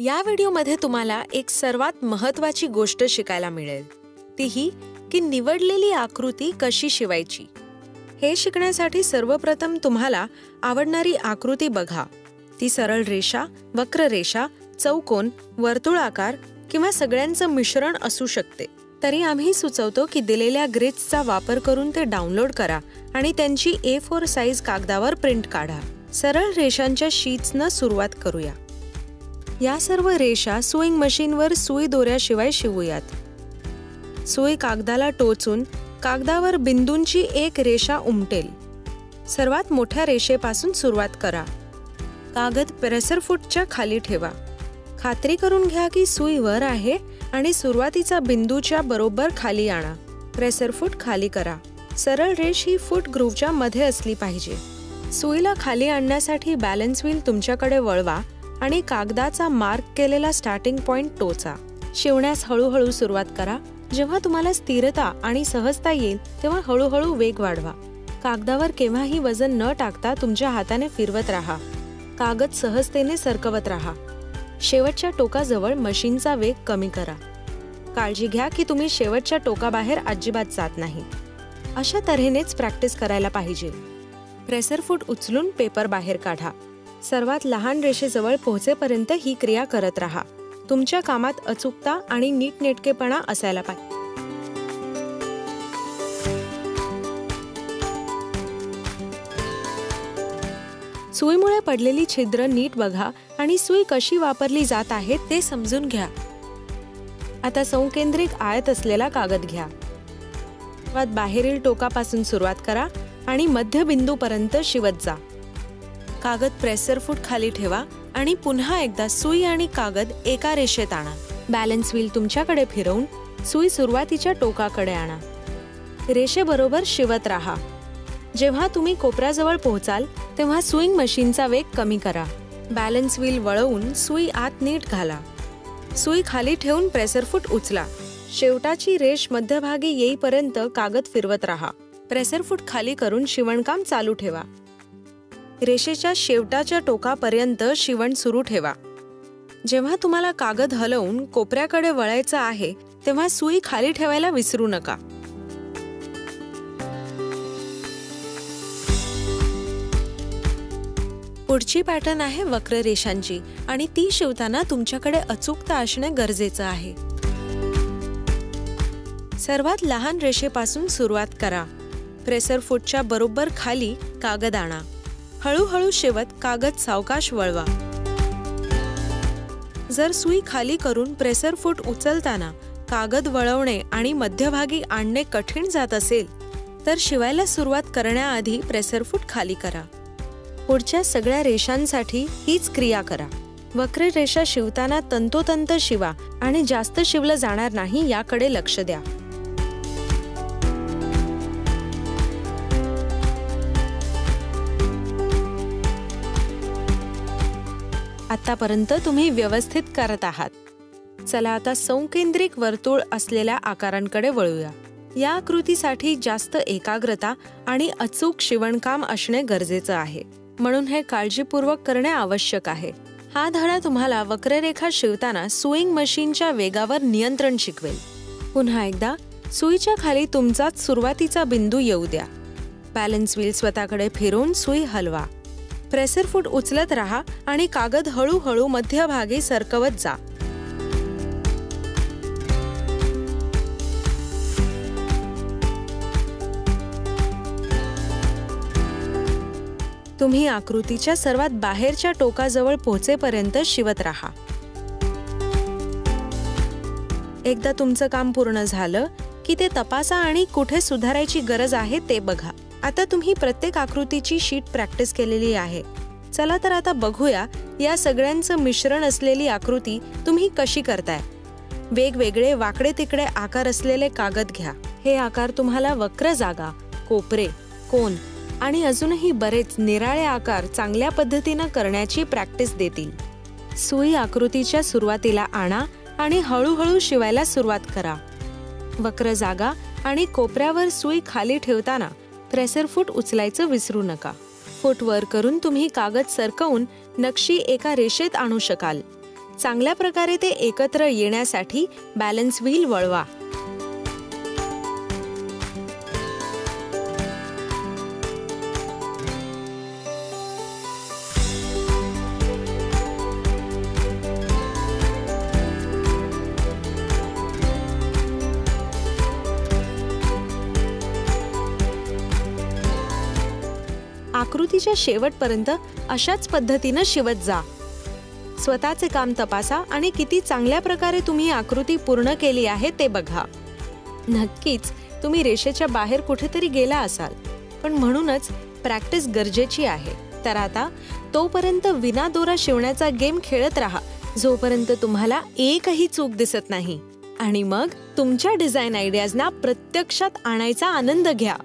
या व्हिडिओमध्ये तुम्हाला एक सर्वात महत्वाची गोष्ट शिकायला मिळेल. ती ही की निवडलेली आकृती कशी शिवायची? हे शिकण्यासाठी सर्वप्रथम तुम्हाला आवडणारी आकृती बघा. ती सरळ रेषा वक्र रेषा चौकोन वर्तुळाकार किंवा सगळ्यांचं मिश्रण असू शकते. तरी आम्ही सुचवतो की दिलेल्या ग्रिड्सचा वापर करून ते डाउनलोड करा आणि त्यांची ए फोर साईज कागदावर प्रिंट काढा. सरळ रेषांच्या शीट्सनं सुरुवात करूया. या सर्व रेषा सुईंग मशीनवर सुई दोऱ्याशिवाय शिवूयात. सुई कागदाला टोचून कागदावर बिंदूंची एक रेषा उमटेल. सर्वात मोठ्या रेषेपासून सुरुवात करा. कागद प्रेसर फूटच्या खाली ठेवा. खात्री करून घ्या की सुई वर आहे आणि सुरुवातीचा बिंदूच्या बरोबर खाली आणा. प्रेसर फूट खाली करा. सरळ रेष ही फूट ग्रूवच्या मध्ये असली पाहिजे. सुईला खाली आणण्यासाठी बॅलन्स व्हील तुमच्याकडे वळवा. आणि कागदाचा मार्क केलेला स्टार्टिंग पॉइंट टोचा शिवण्यास हळूहळू सुरुवात करा. जेव्हा तुम्हाला स्थिरता आणि सहजता येईल तेव्हा हळूहळू वेग वाढवा. कागदावर केव्हाही वजन न टाकता तुमच्या हाताने फिरवत राहा. कागद सहजतेने सरकवत राहा. शेवटच्या टोकाजवळ मशीनचा वेग कमी करा. काळजी घ्या की तुम्ही शेवटच्या टोकाबाहेर अजिबात जात नाही. अशा तऱ्हेनेच प्रॅक्टिस करायला पाहिजे. प्रेसर फूट उचलून पेपर बाहेर काढा. सर्वात लहान रेषेजवळ पोहोचेपर्यंत ही क्रिया करत राहा. तुमच्या कामात अचूकता आणि नीटनेटकेपणा असायला पाहिजे. सुईमुळे पडलेली छिद्र नीट बघा आणि सुई कशी वापरली जात आहे ते समजून घ्या. आता संकेंद्रिक आयत असलेला कागद घ्या. बाहेरील टोकापासून सुरुवात करा आणि मध्यबिंदूपर्यंत शिवत जा. कागद प्रेसर फूट खाली ठेवा आणि पुन्हा एकदा सुई आणि कागद एका रेषेत आणा. बॅलन्स व्हील तुमच्याकडे फिरवून सुई सुरुवातीच्या टोकाकडे आणा. रेषेबरोबर शिवत राहा. जेव्हा तुम्ही कोपऱ्याजवळ पोहोचाल तेव्हा स्विंग मशीनचा वेग कमी करा. बॅलन्स व्हील वळवून सुई आत नीट घाला. सुई खाली ठेवून प्रेसर फूट उचला. शेवटाची रेष मध्यभागी येईपर्यंत कागद फिरवत राहा. प्रेसर फूट खाली करून शिवणकाम चालू ठेवा. रेषेच्या शेवटाच्या टोकापर्यंत शिवण सुरू ठेवा. जेव्हा तुम्हाला कागद हलवून कोपऱ्याकडे वळायचं आहे तेव्हा सुई खाली ठेवायला विसरू नका. पुढची पॅटर्न आहे वक्र रेषांची आणि ती शिवताना तुमच्याकडे अचूकता असणे गरजेचं आहे. सर्वात लहान रेषेपासून सुरुवात करा. प्रेसर फूटच्या बरोबर खाली कागद आणा. हळूहळू शिवत कागद सावकाश वळवा. जर सुई खाली करून प्रेसर फूट उचलताना कागद वळवणे आणि मध्यभागी आणणे कठीण जात असेल तर शिवायला सुरुवात करण्याआधी प्रेसर फूट खाली करा. पुढच्या सगळ्या रेषांसाठी हीच क्रिया करा. वक्र रेषा शिवताना तंतोतंत शिवा आणि जास्त शिवलं जाणार नाही याकडे लक्ष द्या. आतापर्यंत तुम्ही व्यवस्थित करत आहात. चला आता संकेंद्रिक वर्तुळ असलेल्या आकारांकडे वळूया. या आकृतीसाठी जास्त एकाग्रता आणि अचूक शिवणकाम असणे गरजेचं आहे. म्हणून हे काळजीपूर्वक करणे आवश्यक आहे. हा धडा तुम्हाला वक्ररेखा शिवताना सुईंग मशीनच्या वेगावर नियंत्रण शिकवेल. पुन्हा एकदा सुईच्या खाली तुमचाच सुरुवातीचा बिंदू येऊ द्या. बॅलन्स व्हील स्वतःकडे फिरून सुई हलवा. प्रेसर फूट उचलत राहा आणि कागद हळूहळू मध्यभागी सरकवत जा. तुम्ही आकृतीच्या सर्वात बाहेरच्या टोकाजवळ पोहोचेपर्यंत शिवत राहा. एकदा तुमचं काम पूर्ण झालं की ते तपासा आणि कुठे सुधारायची गरज आहे ते बघा. आता तुम्ही प्रत्येक आकृतीची शीट प्रॅक्टिस केलेली आहे. चला तर आता बघूया या सगळ्यांचं मिश्रण असलेली आकृती तुम्ही कशी करताय. वेगवेगळे वाकडे तिकडे आकार असलेले कागद घ्या. हे आकार तुम्हाला वक्र जागा कोपरे कोन आणि अजूनही बरेच निराळे आकार चांगल्या पद्धतीनं करण्याची प्रॅक्टिस देतील. सुई आकृतीच्या सुरुवातीला आणा आणि हळूहळू शिवायला सुरुवात करा. वक्र जागा आणि कोपऱ्यावर सुई खाली ठेवताना प्रेसर फूट उचलायचं विसरू नका. फूट वर करून तुम्ही कागद सरकवून नक्षी एका रेषेत आणू शकाल. चांगल्या प्रकारे ते एकत्र येण्यासाठी बॅलन्स व्हील वळवा. आकृतीच्या शेवटपर्यंत अशाच पद्धतीनं शिवत जा. स्वतःचे काम तपासा आणि किती चांगल्या प्रकारे तुम्ही आकृती पूर्ण केली आहे ते बघा. नक्कीच तुम्ही रेषेच्या बाहेर कुठेतरी गेला असाल पण म्हणूनच प्रॅक्टिस गरजेची आहे. तर आता तोपर्यंत विना दोरा शिवण्याचा गेम खेळत राहा जोपर्यंत तुम्हाला एकही चूक दिसत नाही. आणि मग तुमच्या डिझाईन आयडियाजना प्रत्यक्षात आणायचा आनंद घ्या.